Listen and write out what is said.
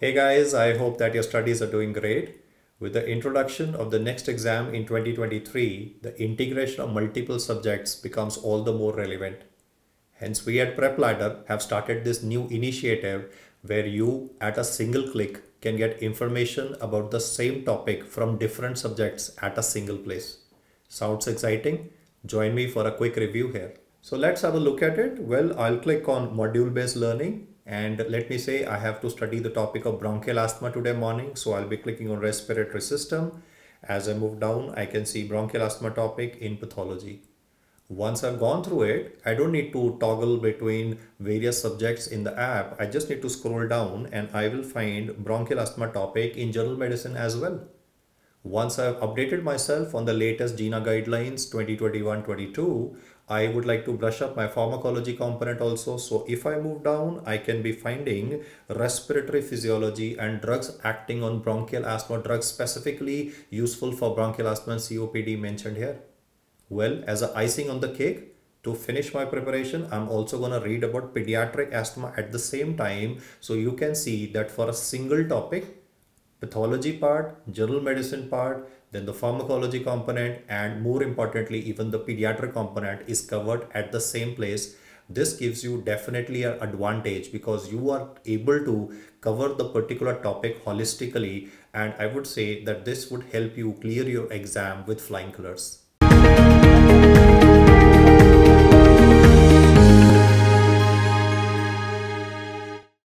Hey guys, I hope that your studies are doing great. With the introduction of the next exam in 2023, the integration of multiple subjects becomes all the more relevant. Hence, we at PrepLadder have started this new initiative where you, at a single click, can get information about the same topic from different subjects at a single place. Sounds exciting? Join me for a quick review here. So let's have a look at it. Well, I'll click on module based learning and let me say I have to study the topic of bronchial asthma today morning. So I'll be clicking on respiratory system. As I move down, I can see bronchial asthma topic in pathology. Once I've gone through it, I don't need to toggle between various subjects in the app. I just need to scroll down and I will find bronchial asthma topic in general medicine as well. Once I've updated myself on the latest GINA guidelines 2021-22, I would like to brush up my pharmacology component also. So if I move down, I can be finding respiratory physiology and drugs acting on bronchial asthma, drugs specifically useful for bronchial asthma and COPD mentioned here. Well, as a icing on the cake, to finish my preparation, I'm also going to read about pediatric asthma at the same time. So you can see that for a single topic, pathology part, general medicine part, then the pharmacology component, and more importantly, even the pediatric component is covered at the same place. This gives you definitely an advantage because you are able to cover the particular topic holistically. And I would say that this would help you clear your exam with flying colors.